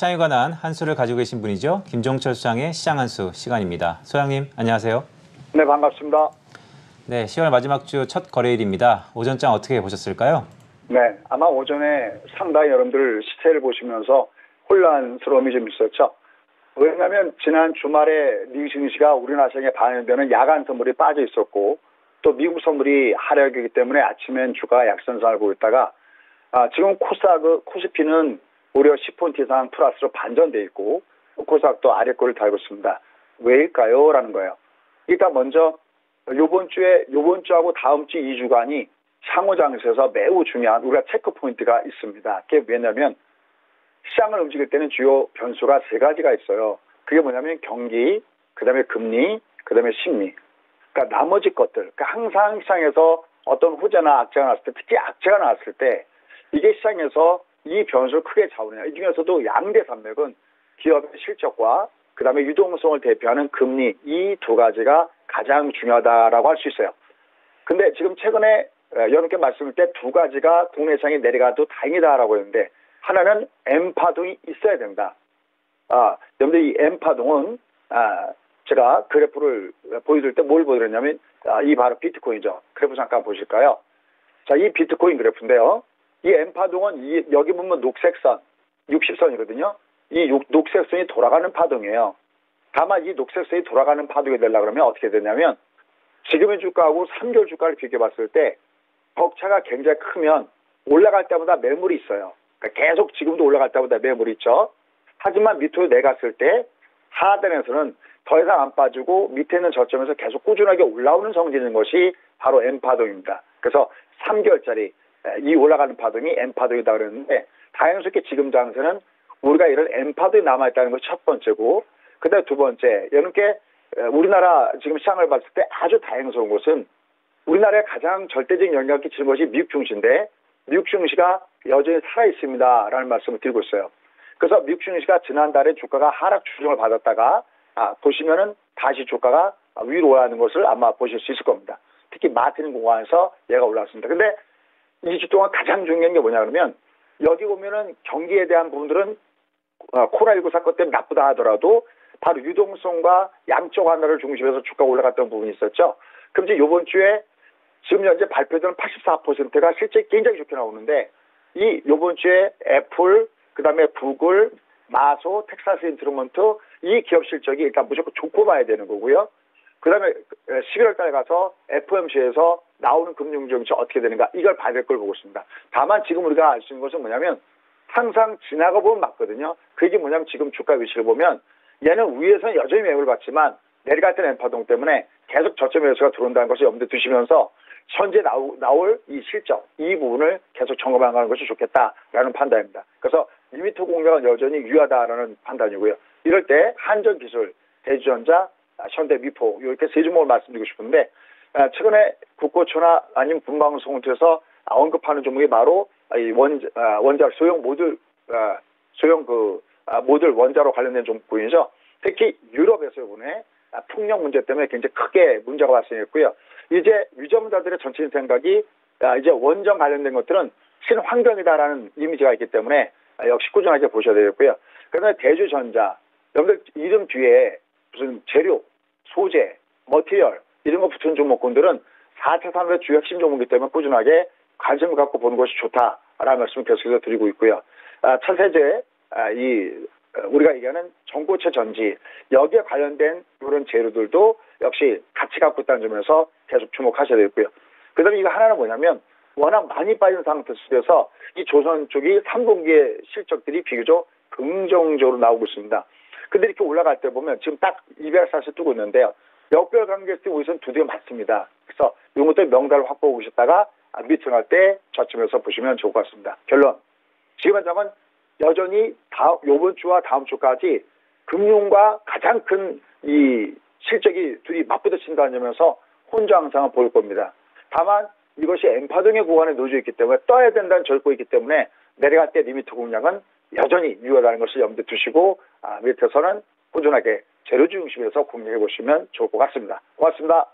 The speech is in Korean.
시장에 관한 한 수를 가지고 계신 분이죠. 김종철 수장의 시장 한 수 시간입니다. 소장님 안녕하세요. 네, 반갑습니다. 네, 10월 마지막 주 첫 거래일입니다. 오전장 어떻게 보셨을까요? 네, 아마 오전에 상당히 여러분들 시세를 보시면서 혼란스러움이 좀 있었죠. 왜냐하면 지난 주말에 미국 증시가 우리나라 시장에 반영되는 야간 선물이 빠져 있었고 또 미국 선물이 하락이기 때문에 아침엔 주가 약선상을 보고 있다가 아, 지금 코스닥, 코스피는 무려 10포인트 이상 플러스로 반전돼 있고 코스닥도 아래꼬릴 달고 있습니다. 왜일까요? 라는 거예요. 일단 먼저 요번 주에 요번 주하고 다음 주 2주간이 상승장에서 매우 중요한 우리가 체크 포인트가 있습니다. 그게 왜냐면 시장을 움직일 때는 주요 변수가 세 가지가 있어요. 그게 뭐냐면 경기, 그다음에 금리, 그다음에 심리. 그러니까 나머지 것들. 그러니까 항상 시장에서 어떤 호재나 악재가 나왔을 때, 특히 악재가 나왔을 때 이게 시장에서 이 변수를 크게 좌우하냐. 이 중에서도 양대 산맥은 기업의 실적과 그 다음에 유동성을 대표하는 금리 이 두 가지가 가장 중요하다라고 할 수 있어요. 근데 지금 최근에 여러분께 말씀을 때 두 가지가 국내 시장이 내려가도 다행이다라고 했는데 하나는 M 파동이 있어야 된다. 아, 여러분들 이 M 파동은 아, 제가 그래프를 보여드릴 때 뭘 보여드렸냐면 아, 이 바로 비트코인이죠. 그래프 잠깐 보실까요? 자, 이 비트코인 그래프인데요. 이 M 파동은 이, 여기 보면 녹색선 60선이거든요. 이 녹색선이 돌아가는 파동이에요. 다만 이 녹색선이 돌아가는 파동이 되려고 그러면 어떻게 되냐면 지금의 주가하고 3개월 주가를 비교해 봤을 때 벅차가 굉장히 크면 올라갈 때마다 매물이 있어요. 그러니까 계속 지금도 올라갈 때마다 매물이 있죠. 하지만 밑으로 내갔을 때 하단에서는 더 이상 안 빠지고 밑에 있는 저점에서 계속 꾸준하게 올라오는 성질인 것이 바로 M파동입니다. 그래서 3개월짜리 이 올라가는 파동이 M파동이다 그랬는데 다행스럽게 지금 장세는 우리가 이런 M파동이 남아 있다는 것이 첫 번째고 그다음 두 번째 여러분께 우리나라 지금 시장을 봤을 때 아주 다행스러운 것은 우리나라에 가장 절대적인 영향을 끼치는 것이 미국 증시인데 미국 증시가 여전히 살아 있습니다라는 말씀을 드리고 있어요. 그래서 미국 증시가 지난달에 주가가 하락 추종을 받았다가 아, 보시면은 다시 주가가 위로 올라가는 것을 아마 보실 수 있을 겁니다. 특히 마틴 공항에서 얘가 올라왔습니다. 근데 2주 동안 가장 중요한 게 뭐냐 그러면 여기 보면은 경기에 대한 부분들은 코로나19 사건 때문에 나쁘다 하더라도 바로 유동성과 양적 완화를 중심해서 주가 올라갔던 부분이 있었죠. 그럼 이제 이번 주에 지금 현재 발표되는 84%가 실제 굉장히 좋게 나오는데 이 이번 주에 애플, 그다음에 구글, 마소, 텍사스 인스트루먼트 이 기업 실적이 일단 무조건 좋고 봐야 되는 거고요. 그다음에 11월 달에 가서 FOMC에서 나오는 금융 정책 어떻게 되는가 이걸 봐야 될 걸 보고 있습니다. 다만 지금 우리가 알 수 있는 것은 뭐냐면 항상 지나가 보면 맞거든요. 그게 뭐냐면 지금 주가 위치를 보면 얘는 위에서는 여전히 매물을 받지만 내려갈 때는 M파동 때문에 계속 저점 매수가 들어온다는 것을 염두에 두시면서 현재 나오, 나올 이 실적 이 부분을 계속 점검해 가는 것이 좋겠다라는 판단입니다. 그래서 리미트 공략은 여전히 유효하다라는 판단이고요. 이럴 때 한전 기술, 대주전자, 현대 미포 이렇게 세 종목을 말씀드리고 싶은데 최근에 국고초나 아니면 분방송을 통해서 언급하는 종목이 바로 원, 원자 소형 모듈 소형 그 모듈 원자로 관련된 종목군이죠. 특히 유럽에서 이번에 풍력 문제 때문에 굉장히 크게 문제가 발생했고요. 이제 유전자들의 전체적인 생각이 이제 원전 관련된 것들은 신환경이다라는 이미지가 있기 때문에 역시 꾸준하게 보셔야 되겠고요. 그다음에 대주전자, 여러분들 이름 뒤에 무슨 재료, 소재, 머티리얼 이런 거 붙은 종목군들은 4차 산업의 주요 핵심 종목이기 때문에 꾸준하게 관심을 갖고 보는 것이 좋다라는 말씀을 계속해서 드리고 있고요. 아, 차세제 아, 이 우리가 얘기하는 전고체 전지 여기에 관련된 그런 재료들도 역시 같이 갖고 있다는 점에서 계속 주목하셔야 되고요. 그다음에 이거 하나는 뭐냐면 워낙 많이 빠진 상태 속에서 이 조선 쪽이 3분기의 실적들이 비교적 긍정적으로 나오고 있습니다. 근데 이렇게 올라갈 때 보면 지금 딱 240을 뜨고 있는데요. 역별 관계에서 우선 두드려 맞습니다. 그래서 이것도 명단을 확보하고 계셨다가 미팅 할 때 저점에서 보시면 좋을 것 같습니다. 결론. 지금 현장은 여전히 다, 요번 주와 다음 주까지 금융과 가장 큰 이 실적이 둘이 점에서 혼자 항상 보일 겁니다. 다만 이것이 엠파동의 구간에 놓여져 있기 때문에 떠야 된다는 절고 있기 때문에 내려갈 때 리미트 공략은 여전히 유효하다는 것을 염두에 두시고 아, 밑에서는 꾸준하게 재료 중심에서 공략해 보시면 좋을 것 같습니다. 고맙습니다.